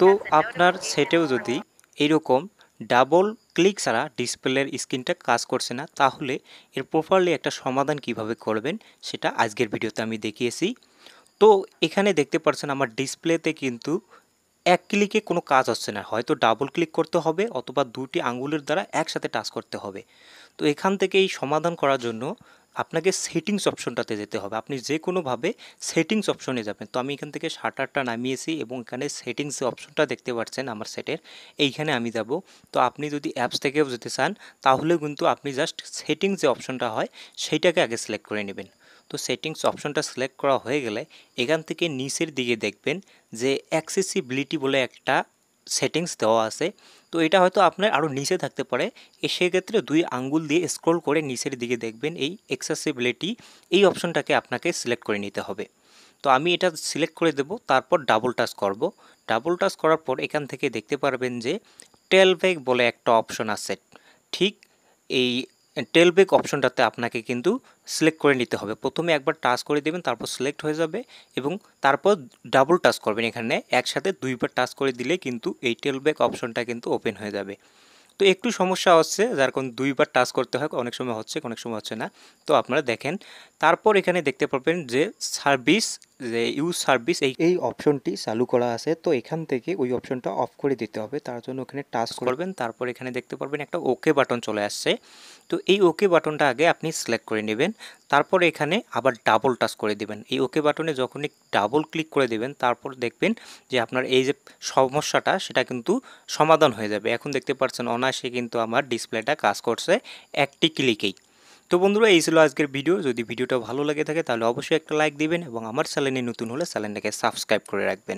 তো আপনার সেটেও যদি এইরকম ডাবল ক্লিক ছাড়া ডিসপ্লের স্ক্রিনটা কাজ করছে না, তাহলে এর প্রপারলি একটা সমাধান কীভাবে করবেন সেটা আজকের ভিডিওতে আমি দেখিয়েছি। তো এখানে দেখতে পাচ্ছেন আমার ডিসপ্লেতে কিন্তু এক ক্লিকে কোনো কাজ হচ্ছে না, হয়তো ডাবল ক্লিক করতে হবে অথবা দুটি আঙ্গুলের দ্বারা একসাথে টাচ করতে হবে। তো এখান থেকে এই সমাধান করার জন্য আপনাকে সেটিংস অপশনটাতে যেতে হবে। আপনি যে কোনোভাবে সেটিংস অপশনে যাবেন। তো আমি এখান থেকে শাটারটা নামিয়েছি এবং এখানে সেটিংস অপশনটা দেখতে পাচ্ছেন আমার সেটের এইখানে আমি যাব। তো আপনি যদি অ্যাপস থেকেও যেতে চান, তাহলে কিন্তু আপনি জাস্ট সেটিংস যে অপশনটা হয়, সেইটাকে আগে সিলেক্ট করে নেবেন। তো সেটিংস অপশনটা সিলেক্ট করা হয়ে গেলে এখান থেকে নিচের দিকে দেখবেন যে অ্যাক্সেসিবিলিটি বলে একটা সেটিংস দেওয়া আছে। তো এটা হয়তো আপনার আরও নিচে থাকতে পারে। সেক্ষেত্রে দুই আঙ্গুল দিয়ে স্ক্রল করে নিচের দিকে দেখবেন এই এক্সেসিবিলিটি এই অপশনটাকে আপনাকে সিলেক্ট করে নিতে হবে। তো আমি এটা সিলেক্ট করে দেব, তারপর ডাবল টাচ করব। ডাবল টাচ করার পর এখান থেকে দেখতে পারবেন যে টেলব্যাক বলে একটা অপশন আছে। ঠিক এই টেলব্যাক অপশনটাতে আপনাকে কিন্তু সিলেক্ট করে নিতে হবে। প্রথমে একবার টাচ করে দেবেন, তারপর সিলেক্ট হয়ে যাবে এবং তারপর ডাবল টাচ করবেন। এখানে একসাথে দুইবার টাচ করে দিলে কিন্তু এই টেলব্যাক অপশনটা কিন্তু ওপেন হয়ে যাবে। তো একটু সমস্যা হচ্ছে, যার কারণ দুইবার টাচ করতে হয়, অনেক সময় হচ্ছে, অনেক সময় হচ্ছে না। তো আপনারা দেখেন, তারপর এখানে দেখতে পাবেন যে সার্ভিস যে ইউজ সার্ভিস এই এই অপশনটি চালু করা আছে তো এখান থেকে ওই অপশনটা অফ করে দিতে হবে। তার জন্য ওখানে টাচ করবেন তারপর এখানে দেখতে পারবেন একটা ওকে বাটন চলে আসছে। তো এই ওকে বাটনটা আগে আপনি সিলেক্ট করে নেবেন। তারপর এখানে আবার ডাবল টাচ করে দেবেন। এই ওকে বাটনে যখনই ডাবল ক্লিক করে দেবেন তারপর দেখবেন যে আপনার এই যে সমস্যাটা সেটা কিন্তু সমাধান হয়ে যাবে। এখন দেখতে পাচ্ছেন অনায়াসে কিন্তু আমার ডিসপ্লেটা কাজ করছে। একটি ক্লিকেই তো বন্ধুরা, এই ছিল আজকের ভিডিও। যদি ভিডিওটা ভালো লাগে থাকে, তাহলে অবশ্যই একটা লাইক দিবেন এবং আমার চ্যানেলে নতুন হলে চ্যানেলটাকে সাবস্ক্রাইব করে রাখবেন।